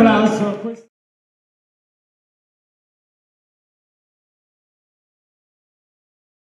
applauso.